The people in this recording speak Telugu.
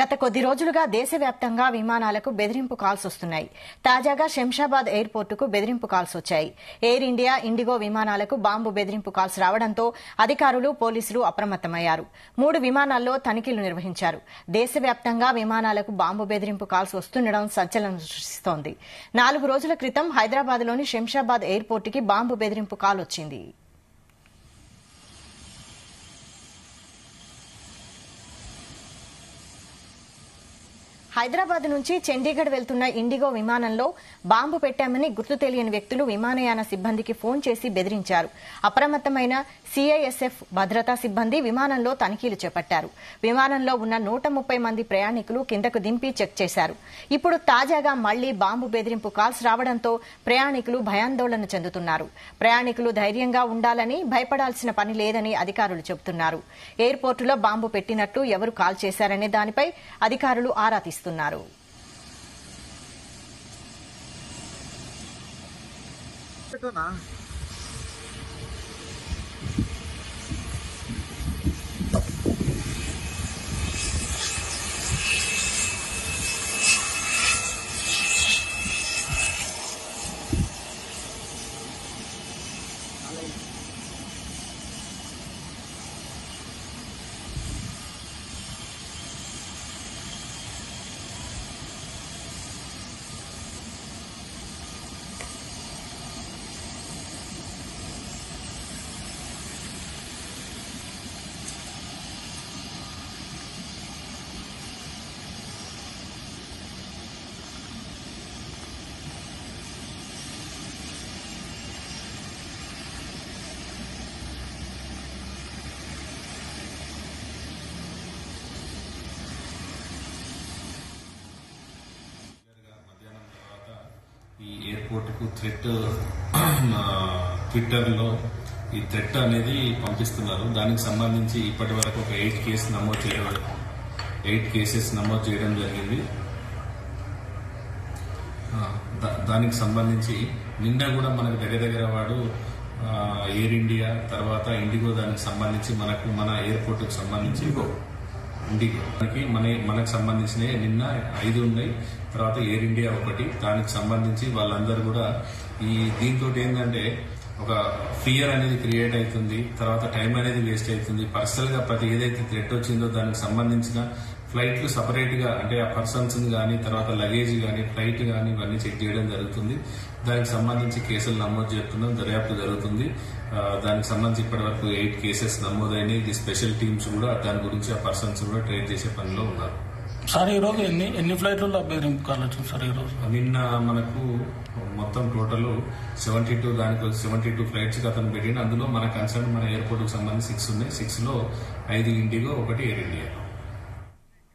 గత కొద్ది రోజులుగా దేశవ్యాప్తంగా విమానాలకు బెదిరింపు కాల్స్ వస్తున్నాయి. తాజాగా శంషాబాద్ ఎయిర్పోర్టుకు బెదిరింపు కాల్స్ వచ్చాయి. ఎయిర్ ఇండియా ఇండిగో విమానాలకు బాంబు బెదిరింపు కాల్స్ రావడంతో అధికారులు పోలీసులు అప్రమత్తమయ్యారు. మూడు విమానాల్లో తనిఖీలు నిర్వహించారు. దేశవ్యాప్తంగా విమానాలకు బాంబు బెదిరింపు కాల్స్ వస్తుండడం సంచలనం సృష్టిస్తోంది. నాలుగు రోజుల క్రితం హైదరాబాద్లోని శంషాబాద్ ఎయిర్పోర్టుకి బాంబు బెదిరింపు కాల్ వచ్చింది. హైదరాబాద్ నుంచి చండీగఢ్ వెళ్తున్న ఇండిగో విమానంలో బాంబు పెట్టామని గుర్తు తెలియని వ్యక్తులు విమానయాన సిబ్బందికి ఫోన్ చేసి బెదిరించారు. అప్రమత్తమైన సీఐఎస్ఎఫ్ భద్రతా సిబ్బంది విమానంలో తనిఖీలు చేపట్టారు. విమానంలో ఉన్న నూట ముప్పై మంది ప్రయాణికులు కిందకు దింపి చెక్ చేశారు. ఇప్పుడు తాజాగా మళ్ళీ బాంబు బెదిరింపు కాల్స్ రావడంతో ప్రయాణికులు భయాందోళన చెందుతున్నారు. ప్రయాణికులు ధైర్యంగా ఉండాలని భయపడాల్సిన పని లేదని అధికారులు చెబుతున్నారు. ఎయిర్పోర్టులో బాంబు పెట్టినట్లు ఎవరు కాల్ చేశారనే దానిపై అధికారులు ఆరా తీస్తున్నారు. くなる。どな హైకోర్టుకు థ్రెట్ ట్విట్టర్లో ఈ థ్రెట్ అనేది పంపిస్తున్నారు. దానికి సంబంధించి ఇప్పటి వరకు ఒక ఎయిట్ కేసు నమోదు చేయడం ఎయిట్ కేసెస్ నమోదు చేయడం జరిగింది. దా- దానికి సంబంధించి నిన్న కూడా మనకు దగ్గర దగ్గర వాడు ఎయిర్ ఇండియా తర్వాత ఇండిగో దానికి సంబంధించి మనకు మన ఎయిర్పోర్ట్కి సంబంధించి ఇండిగో మనకి మన మనకు సంబంధించిన నిన్న ఐదు ఉన్నాయి. తర్వాత ఎయిర్ ఇండియా ఒకటి. దానికి సంబంధించి వాళ్ళందరూ కూడా ఈ దీంతో ఏంటంటే ఒక ఫియర్ అనేది క్రియేట్ అవుతుంది. తర్వాత టైం అనేది వేస్ట్ అవుతుంది. పర్సనల్గా ప్రతి ఏదైతే థ్రెట్ వచ్చిందో దానికి సంబంధించిన ఫ్లైట్లు సపరేట్గా అంటే ఆ పర్సన్స్ కానీ తర్వాత లగేజ్ కానీ ఫ్లైట్ కానీ ఇవన్నీ చెక్ చేయడం జరుగుతుంది. దానికి సంబంధించి కేసులు నమోదు చేస్తున్నాం. దర్యాప్తు జరుగుతుంది. దానికి సంబంధించి ఇప్పటి వరకు ఎయిట్ కేసెస్ నమోదైనాయి. ఇది స్పెషల్ టీమ్స్ కూడా దాని గురించి ఆ పర్సన్స్ కూడా ట్రేడ్ చేసే పనిలో ఉన్నారు. సార్ ఈ రోజు ఎన్ని ఎన్ని ఫ్లైట్లలో వచ్చింది సార్ ఈ రోజు? నిన్న మనకు మొత్తం టోటల్ సెవెంటీ టూ దానికి సెవెంటీ టూ ఫ్లైట్స్ అతను పెట్టిన అందులో మన కన్సర్న్ మన ఎయిర్పోర్ట్కు సంబంధించి సిక్స్ ఉన్నాయి. సిక్స్లో ఐదు ఇండిగో ఒకటి ఎయిర్ ఇండియా.